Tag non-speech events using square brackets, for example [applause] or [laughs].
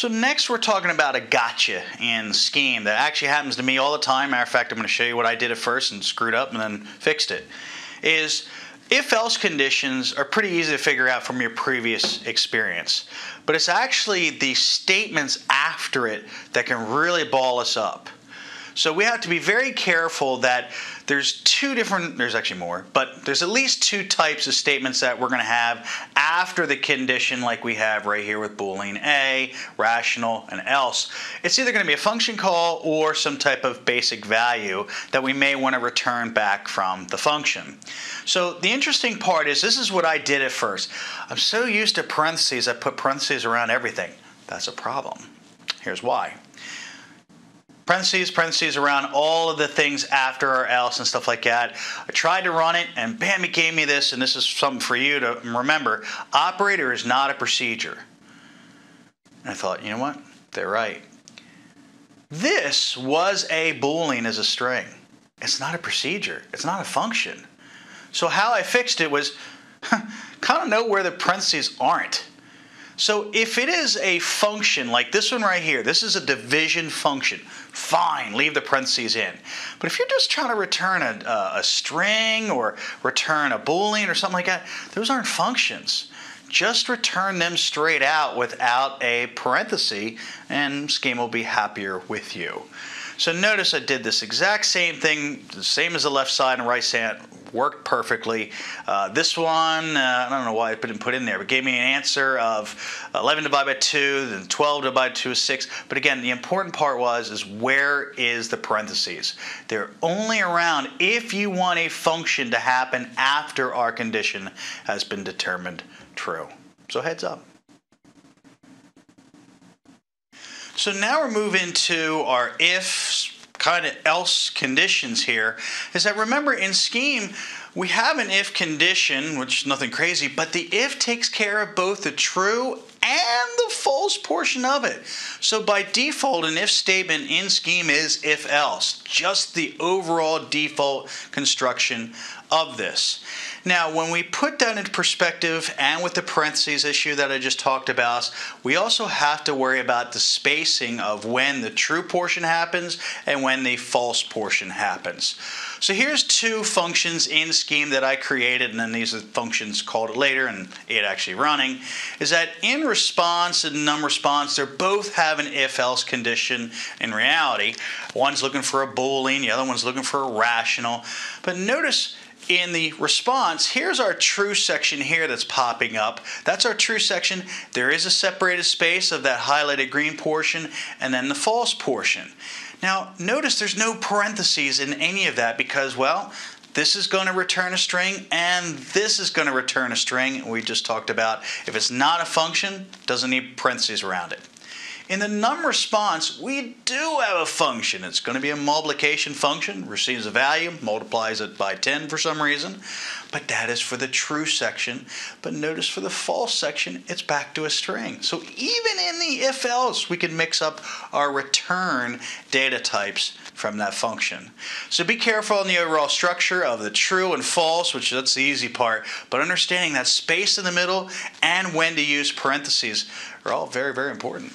So next we're talking about a gotcha in scheme that actually happens to me all the time. Matter of fact, I'm going to show you what I did at first and screwed up and then fixed it. Is if else conditions are pretty easy to figure out from your previous experience, but it's actually the statements after it that can really ball us up. So we have to be very careful that there's two different, there's actually more, but there's at least two types of statements that we're going to have after the condition like we have right here with Boolean A, rational, and else. It's either going to be a function call or some type of basic value that we may want to return back from the function. So the interesting part is this is what I did at first. I'm so used to parentheses, I put parentheses around everything. That's a problem. Here's why parentheses, parentheses around all of the things after or else and stuff like that. I tried to run it and bam, it gave me this, and this is something for you to remember. Operator is not a procedure. And I thought, you know what? They're right. This was a Boolean as a string. It's not a procedure. It's not a function. So how I fixed it was [laughs] kind of know where the parentheses aren't. So if it is a function like this one right here, this is a division function, fine, leave the parentheses in. But if you're just trying to return a, a, a string or return a boolean or something like that, those aren't functions. Just return them straight out without a parenthesis and Scheme will be happier with you. So notice I did this exact same thing, the same as the left side and right side, worked perfectly. Uh, this one, uh, I don't know why I didn't put in there, but gave me an answer of 11 divided by 2, then 12 divided by 2 is 6. But again, the important part was is where is the parentheses? They're only around if you want a function to happen after our condition has been determined true. So heads up. So now we're moving to our if kind of else conditions here. Is that remember in scheme, we have an if condition, which is nothing crazy, but the if takes care of both the true and the false portion of it. So by default, an if statement in scheme is if else, just the overall default construction of this. Now, when we put that into perspective and with the parentheses issue that I just talked about, we also have to worry about the spacing of when the true portion happens and when the false portion happens. So here's two functions in Scheme that I created, and then these are functions called it later and it actually running, is that in response and num response, they both have an if-else condition in reality. One's looking for a Boolean, the other one's looking for a rational. But notice in the response, here's our true section here that's popping up. That's our true section. There is a separated space of that highlighted green portion and then the false portion. Now, notice there's no parentheses in any of that because, well, this is going to return a string and this is going to return a string. We just talked about if it's not a function, doesn't need parentheses around it. In the num response, we do have a function. It's going to be a multiplication function, receives a value, multiplies it by 10 for some reason. But that is for the true section. But notice for the false section, it's back to a string. So even in the if else, we can mix up our return data types from that function. So be careful in the overall structure of the true and false, which that's the easy part, but understanding that space in the middle and when to use parentheses are all very, very important.